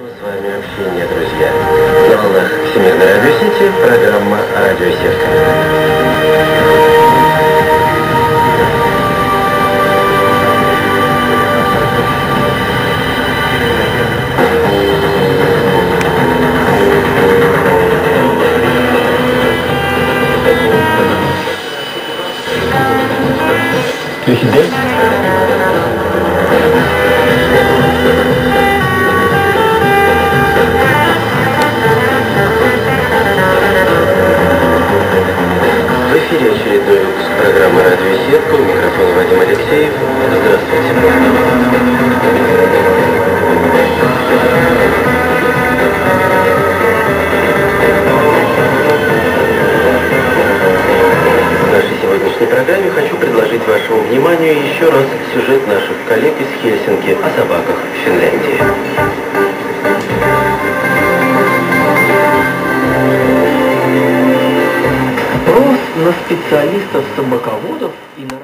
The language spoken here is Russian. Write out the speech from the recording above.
С вами общение, друзья. На волнах радио программа «Радиосетка». Президент? В программы «Радиосетка». У микрофона Вадим Алексеев. Здравствуйте. В нашей сегодняшней программе хочу предложить вашему вниманию еще раз сюжет наших коллег из Хельсинки о собаках в Финляндии. Спрос на специалистов-собаководов и на